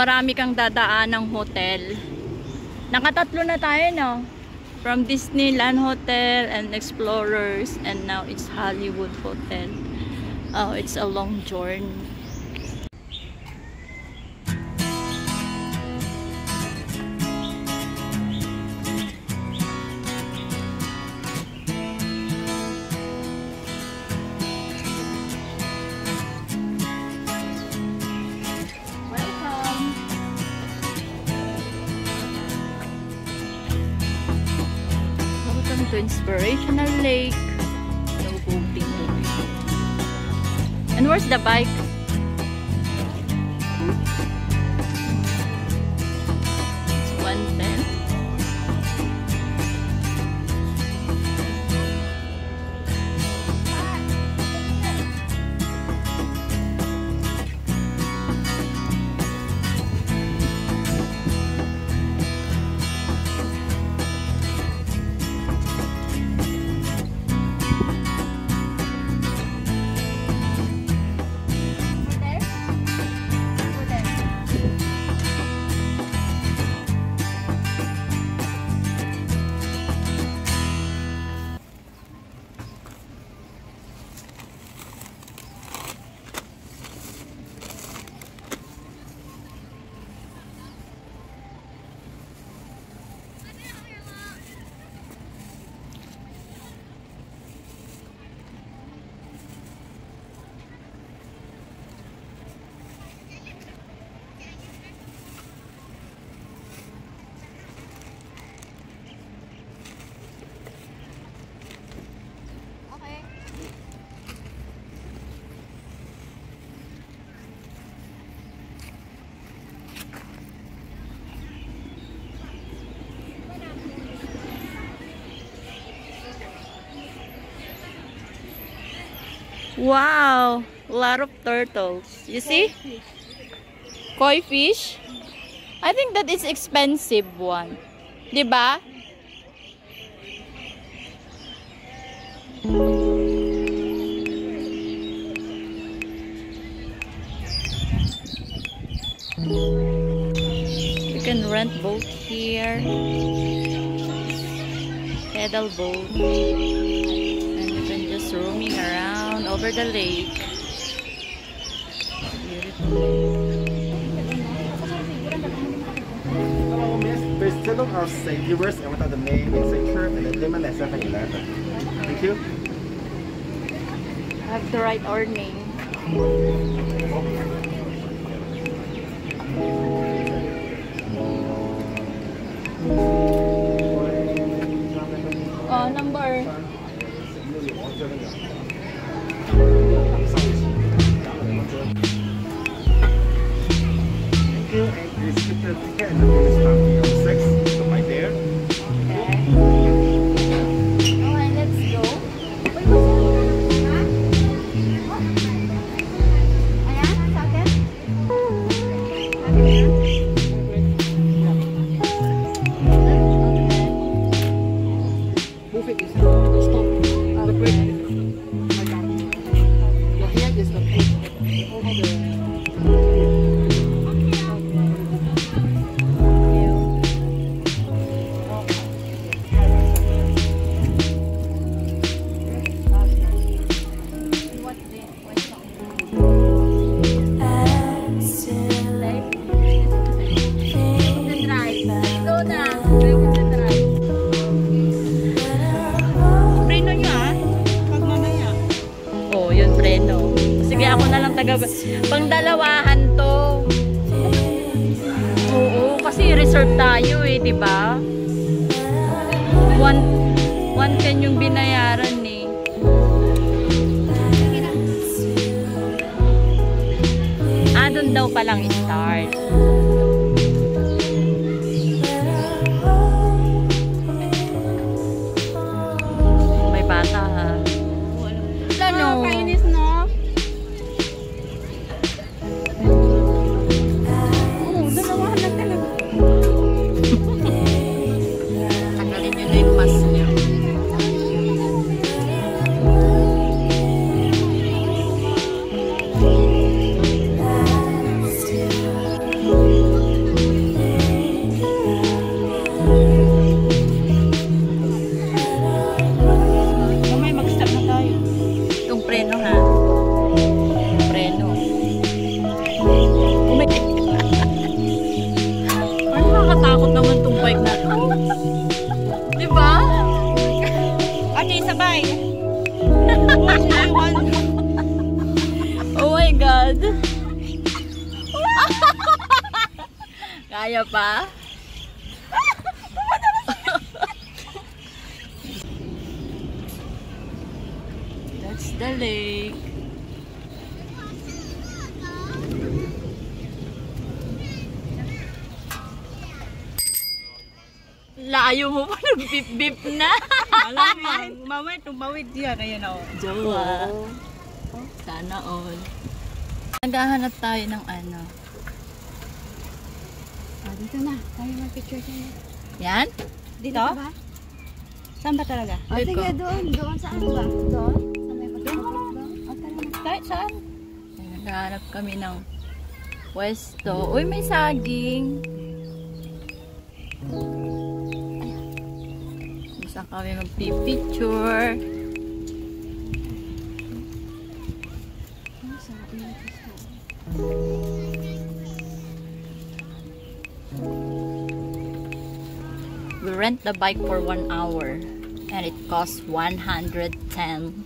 Marami kang dadaan ng hotel. Nakatatlo na tayo no. From Disneyland Hotel and Explorers and now it's Hollywood Hotel. Oh, it's a long journey. Inspirational Lake. No boating. And where's the bike? Wow! A lot of turtles. You see? Koi fish? I think that is expensive one. 'Di ba? You can rent boat here. Pedal boat over the lake. Hello, Miss. Still our St. And without the main St. And the Dimon at 7 11. Thank you. I have to write our name. Wait. Taga... Pang dalawahan to. Oo, kasi reserve tayo eh, di ba? One, 110 yung binayaran eh. Ah, doon daw palang start. Pa? That's the lake. Layo mo pa nag-bip-bip na. Malamang. Mamaya tumawid diya kaya na. Jowa. Sana all. Naghahanap tayo ng ano. Ah, dito na. Tayo mag-picture tayo. Yan? Dito? ba? Saan ba talaga? O, sige, doon. Doon saan ba? Doon? Sa may pagkakot doon? O, tara na. Kahit saan? Naghahanap kami ng pwesto. Uy, may saging. Gusto kami magpipicture. Sa may pwesto. We rent the bike for one hour and it costs 110.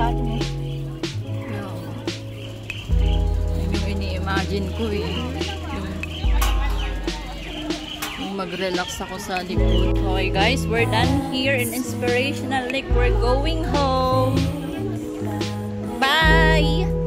Sa atin eh. Yung, yun yung ini-imagine ko eh. Yung, yung mag-relax ako sa likod. Okay guys, we're done here in Inspirational Lake. We're going home. Bye!